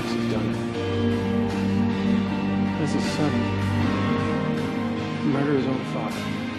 Max has done it. As his son, murder his own father.